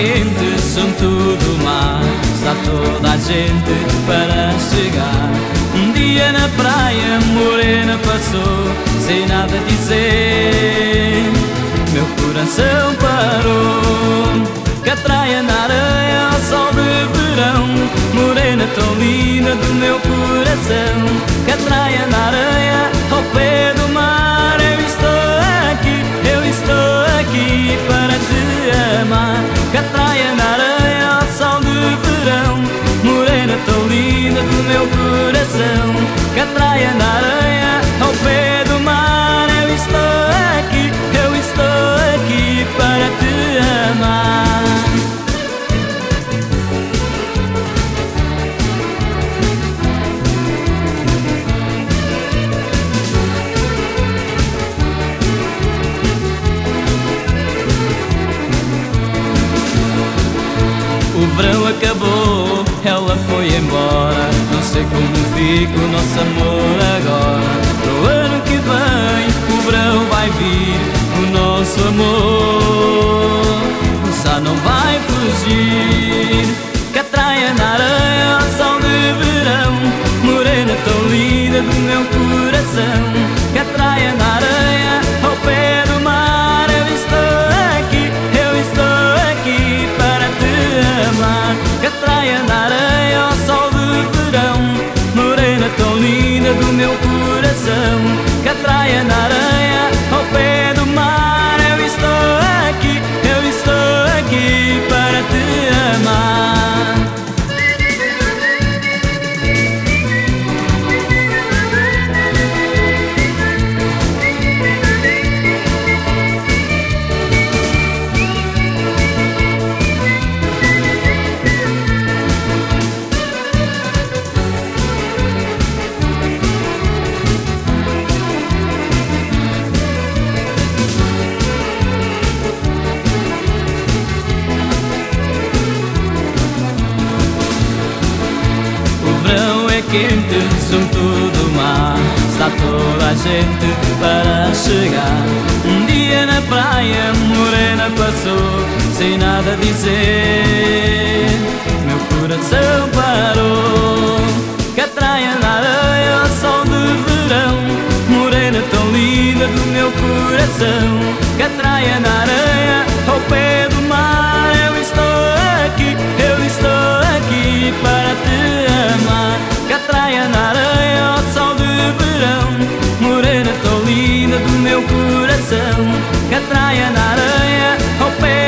quente, são tudo mar. Está toda a gente para chegar. Um dia na praia, morena passou, sem nada dizer. Meu coração parou. Catraia na areia, ao sol de verão. Morena tão linda do meu coração. Catraia na areia, ao pé acabou, ela foi embora. Não sei como fica o nosso amor agora. No ano que vem, o verão vai vir O nosso amor quente, são tudo mar Está toda a gente para chegar. Um dia na praia, morena passou Sem nada dizer. Meu coração parou. Catraia na areia, sol de verão. Morena tão linda do meu coração. Catraia na areia, praia, na areia, ao sol de verão Morena tão linda do meu coração. Que atraia na areia, ao pé